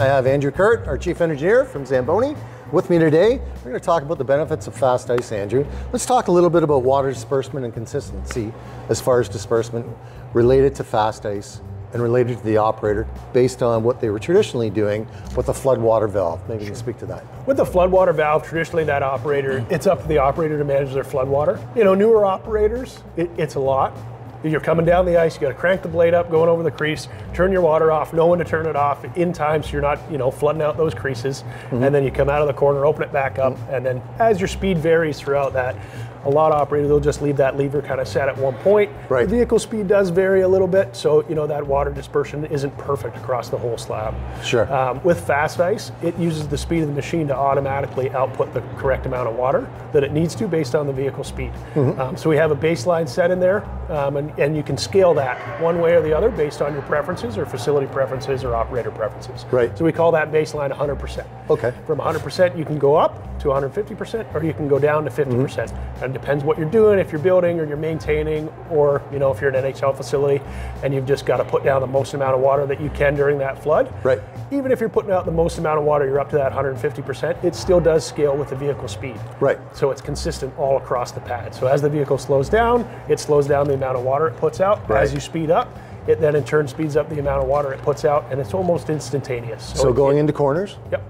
I have Andrew Kurt, our chief engineer from Zamboni, with me today. We're going to talk about the benefits of FastICE, Andrew. Let's talk a little bit about water disbursement and consistency as far as disbursement related to FastICE and related to the operator based on what they were traditionally doing with the floodwater valve. Maybe you can speak to that. With the floodwater valve, traditionally that operator, it's up to the operator to manage their floodwater. You know, newer operators, it, it's a lot. You're coming down the ice, you gotta crank the blade up, going over the crease, turn your water off, know when to turn it off in time so you're not, you know, flooding out those creases. Mm-hmm. And then you come out of the corner, open it back up, mm-hmm. and then as your speed varies throughout that, a lot of operators will just leave that lever kind of set at one point. Right. The vehicle speed does vary a little bit, so you know that water dispersion isn't perfect across the whole slab. Sure. Um, with FastICE, it uses the speed of the machine to automatically output the correct amount of water that it needs to based on the vehicle speed. Mm-hmm. Um, so we have a baseline set in there, um, and, and you can scale that one way or the other based on your preferences or facility preferences or operator preferences. Right. So we call that baseline 100%. Okay. From 100%, you can go up to 150%, or you can go down to 50%. percent mm-hmm. And it depends what you're doing, if you're building or you're maintaining, or you know if you're an NHL facility and you've just got to put down the most amount of water that you can during that flood. Right. Even if you're putting out the most amount of water, you're up to that 150%. It still does scale with the vehicle speed. Right. So it's consistent all across the pad. So as the vehicle slows down, it slows down the amount of water it puts out. Right. As you speed up, it then in turn speeds up the amount of water it puts out, and it's almost instantaneous. So, so going it, into corners. Yep.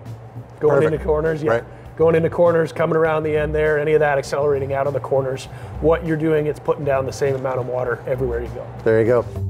Going Perfect. into corners. Yeah. Right going into corners, coming around the end there, any of that accelerating out of the corners. What you're doing, it's putting down the same amount of water everywhere you go. There you go.